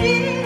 You.